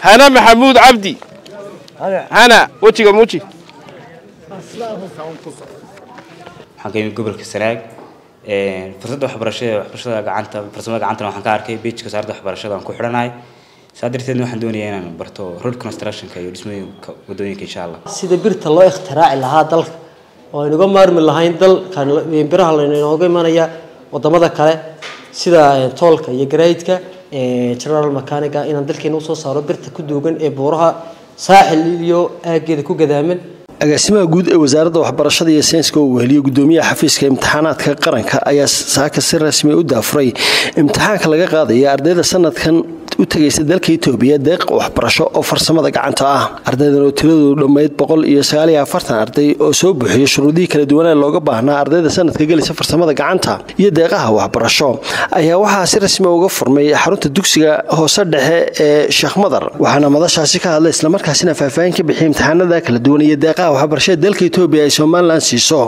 hana maxamuud cabdi. Hana. Wejiga muuji. Waxaan ka imid gobolka sanaag fursadda waxbarashada waxbarashada gacanta farsamada gacantana waxaan ka arkay bejka wasaaradda waxbarashada aan ku xidhanahay. Saa darteedna waxaan doonayaa inaan barto road constructionka iyo dhismooyinka waddooyinka insha allah sida birta loo ikhtiraaci lahaa dalka oo aynuga maarmi lahayn dalkan biraha laynooga imanaya waddamada kale sida toolka iyo garaydka general mechaniga inaan dalkeena u soo saaro birta ku duugan ee buuraha saaxil iyo aageeda ku gadaaman agaasimaha guud ee wasaaradda waxbarashada iyo sayniska uu weheliyo gudoomiyaha xafiiska imtixaanaadka qaranka ayaa saaka si rasmi u daafuray imtixaanka laga qaadaya ardayda sanadkan u tegaysa dalka itoobiya deeq waxbarasho oo farsamada gacanta ah. Ardaydan oo tiradoodu dhammayd boqol arday oo soo buuxiya shuruudihii kala duwanee looga baahnaa ardayda sanadka gelisa farsamada gacanta iyo deeqaha waxbarasho ayaa waxaa si rasmi uga furmay xarunta dugsiga hoose dhexe ee sheekh madar waxaana madashaasi ka hadlay islamarkaasina faahfaahin ka bixiyay imtixaanada kala duwan iyo deeqaha waxbarashada dalka itoobiya ay somalilan siiso.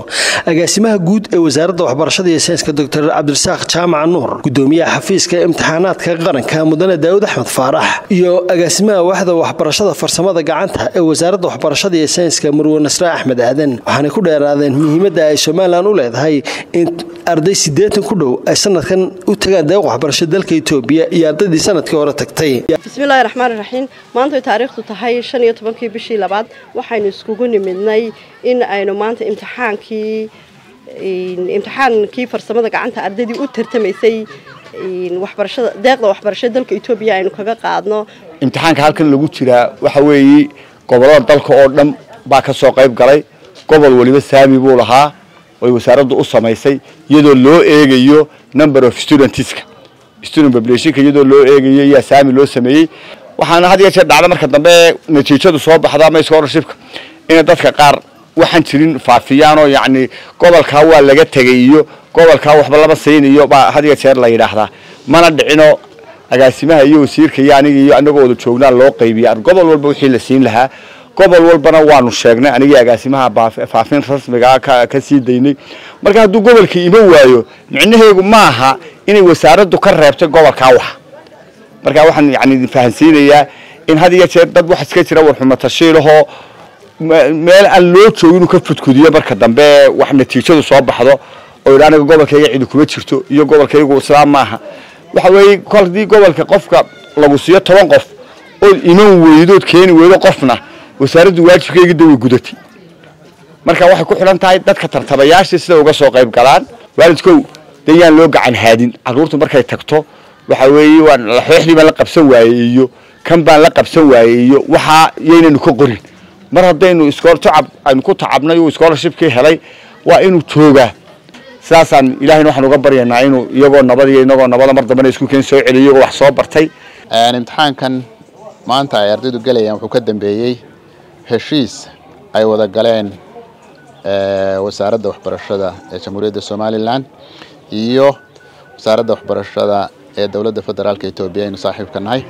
Agaasimaha guud ee wasaaradda waxbarashada iyo sayniska doctor cabdirasaaq jaamaca nuur gudoomiyaha xafiiska imtixaanaadka qaranka mudane daawud axmed faarax iyo agaasimaha waaxda waxbarashada farsamada gacanta ee wasaaradda waxbarashada iyo sayniska marwe nasre axmed aadan. Waxaanay ku dheeraadeen muhiimadda ay somalilan u leedahay in arday siddeetan ku dhow ay sanadkan u tagaan deeq waxbarasho dalka itoobiya iyo ardaydii sannadkii hore tagtay. Bismillahi raxmaani taariikhdu tahay shan iyo tobankii bishii labaad waxaynu iskugu nimidnay in aynu maanta imtixaankii imtixaankii farsamada gacanta ardaydii u tartamaysay waxbarashada deeqda waxbarashada dalka etoobiya aynu kaga qaadno. Imtixaanka halkan lagu jiraa waxa weeye gobollada dalka oo dhan baa ka soo qayb galay. Gobol waliba saami buu lahaa oy wasaaraddu u samaysay iyadoo loo eegayo number of studentska. Student populationka iyadoo loo eegayo yaa saami loo sameeyey. Waxaana had iyo dhacda marka dambe natiijadu soo baxda ama scholarshipka inay dadka qaar waxaan jirin faafiyaanoo yacni gobolkaa waa laga tegay iyo gobolkaa waxba lama saynayo baa had iyo jeer la yidhaahdaa. Mana dhicino agaasimaha iyo wasiirka iyo aniga iyo anagoo wada joognaa loo qaybiya gobol walba wixii la siin lahaa. Gobol walbana waanu sheegnay anigii agaasimaha faafin rasmigaa ka sii daynay. Marka hadduu gobolka ima waayo micnaheegu maaha inay wasaaraddu ka reebtay gobolkaa wax. Marka waxaan yani fahansiinayaa in had iyo jeer dad wax iska jira warxumatashiilahoo meel aan loo joogin inuu ka fudkudiyo marka dambe wax natiijadu soo baxdo oo aniga gobolkayga cidi kuma jirto iyo gobolkaygu islaam maaha. Waxa weeye kol haddii gobolka qofka lagu siiyo toban qof ood iman weydood keeni weydo qofna wasaaraddu waajibkeygii da way gudatay marka waxay ku xidhan tahay dadka tartamayaashii sida uga soo qayb galaan. Waalidkow de yaan loo gacan haadin. Carruurtu markay tagto waxa weeye waa laxooxdii baan la qabsan waayey iyo kan baan la qabsan waayey iyo waxaa yaynaynu ka qorin. Mar haddaynu tacab aynu ku tacabnay uu scholarshipkii helay waa inuu joogaa sidaasaan ilahayna waxaan uga baryaynaa inuu iyagoo nabad iyo inagoo nabada mar dambena iskuulkeen soo celiyo iyagoo wax soo bartay. Imtixaankan maanta ay ardaydu gelayaan wuxuu ka dambeeyey heshiis ay wada galeen wasaaradda waxbarashada ee jamhuuriyadda somalilan iyo wasaaradda waxbarashada ee dowladda federaalka etoobiya aynu saaxiibka nahay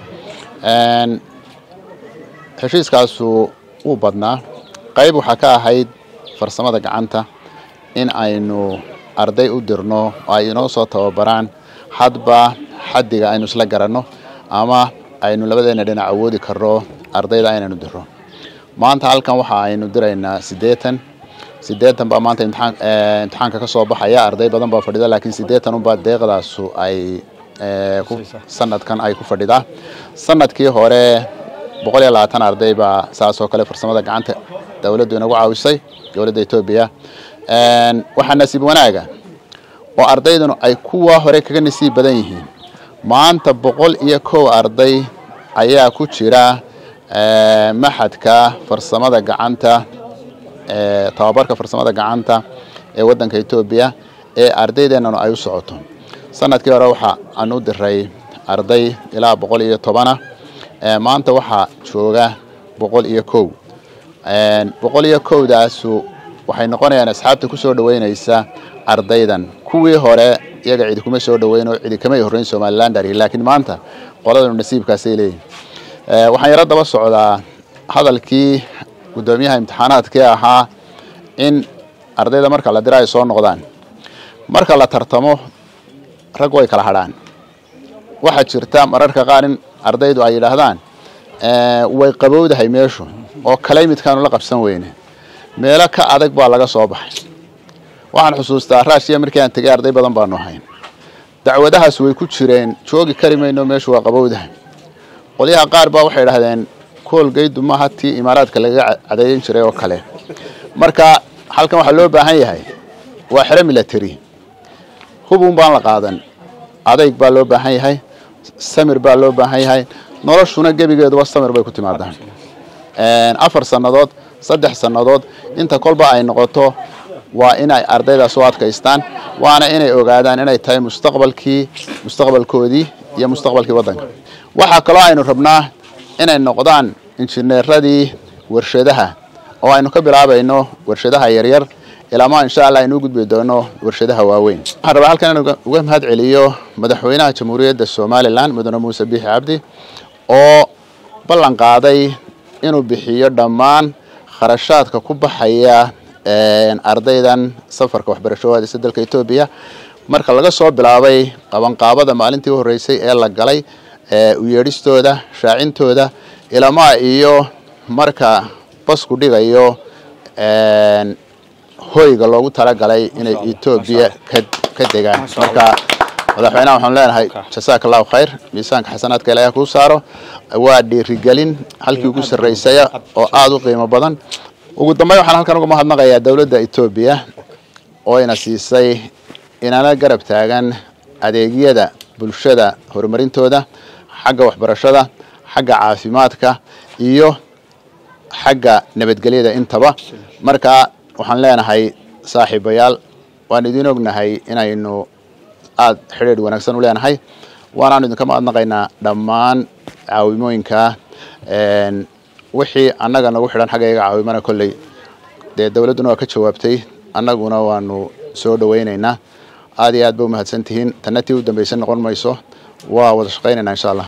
heshiiskaasu wuu badnaa. Qayb waxaa ka ahayd farsamada gacanta in aynu arday u dirno oo ay inoo soo tababaraan hadba xaddiga aynu isla garanno ama aynu labadeena dhinac awoodi karno ardayda inaynu dirno maanta halkan waxa aynu diraynaa siddeetan. Siddeetan baa maanta imtixaanka ka soo baxaya. Arday badan baa fadhida laakiin siddeetan unbaa deeqdaasu ay sanadkan ay ku fadhidaa sannadkii hore boqol iyo labaatan arday baa saas oo kale farsamada gacanta dowladdu inagu caawisay dowladda etoobiya waxaa nasiib wanaaga oo ardaydanu ay kuwa hore kaga nasiib badan yihiin. Maanta boqol iyo kow arday ayaa ku jira maxadka farsamada gacanta tababarka farsamada gacanta ee waddanka etoobiya ee ardaydeenanu ay u socoto. Sanadkii hore waxa aan u diray arday ilaa boqol iyo tobana maanta waxaa jooga boqol iyo kow. Boqol iyo kowdaasu waxay noqonayaan asxaabta ku soo dhoweynaysa ardaydan. Kuwii hore iyaga cidi kuma soo dhoweyn oo cidi kamay horreyn somalilandari laakiin maanta qoladanu nasiibkaasay leeyihiin waxaan yaro daba socdaa hadalkii guddoomiyaha imtixaanaadkii ahaa in ardayda marka la dira ay soo noqdaan marka la tartamo rag way kala hadhaan. Waxaa jirta mararka qaar in ardaydu ay yidhaahdaan way qabowdahay meeshu oo kalay midkaanu la qabsan weyne meelo ka adag baa laga soo baxay. Waxaan xusuustaa raashiya markii aan tegay arday badan baanu ahayn dacwadahaas way ku jireen joogi kari mayno meeshu waa qabowdahay qolyaha qaar baa waxay idhahdeen koolgeydu maaha tii imaaraadka lagaga cadeeyan jiray oo kale. Marka halkan waxaa loo baahan yahay waa xero milatary. Hubun baan la qaadan. Adayg baa loo baahan yahay samir baa loo baahan yahay. Noloshuna gebigeeduba samir bay ku timaadaa afar sannadood saddex sannadood. Inta kolba ay noqoto waa inay ardaydaas u adkaystaan waana inay ogaadaan inay tahay mustaqbalkii mustaqbalkoodii iyo mustaqbalkii waddanka. Waxaa kaloo aynu rabnaa inay noqdaan injineeradii warshadaha oo aynu ka bilaabayno warshadaha yaryar ilaamaa insha allah aynu u gudbi doono warshadaha waaweyn. Waxaan rabaa halkan inaan uga mahad celiyo madaxweynaha jamhuuriyadda somalilan mudane muuse biixi cabdi oo ballan qaaday inuu bixiyo dhammaan kharashaadka ku baxaya ardaydan safarka waxbarasho aadaysa dalka etoobiya marka laga soo bilaabay qabanqaabada maalintii u horreysay ee la galay u yeedhistooda shaacintooda ilamaa iyo marka basku dhigayo hoyga loogu talagalay inay etoobiya ka degaan. Marka madaxweynaha waxaan leenahay jasaaka allahu khayr. Miisaanka xasanaadka ilaahay kuu saaro. Waa dhiirigelin halkii ugu sarraysaya oo aada u qiimo badan. Ugu dambeyn waxaan halkan uga mahadnaqayaa dowladda etoobiya oo ina siisay inana garab taagan adeegyada bulshada horumarintooda xagga waxbarashada xagga caafimaadka iyo xagga nabadgelyada intaba. Marka waxaan leenahay saaxiibayaal waan idin ognahay inaynu aada xidhiidh wanaagsan u leenahay. Waanaanu idinka mahadnaqaynaa dhammaan caawimooyinka wixii annaga nagu xidhan xagga iga caawimana kolley dee dowladduna waa ka jawaabtay annaguna waanu soo dhawaynaynaa aada iyo aad ba umahadsan tihiin. Tanna tii u dambaysan noqon mayso. Waa wada shaqaynaynaa insha allah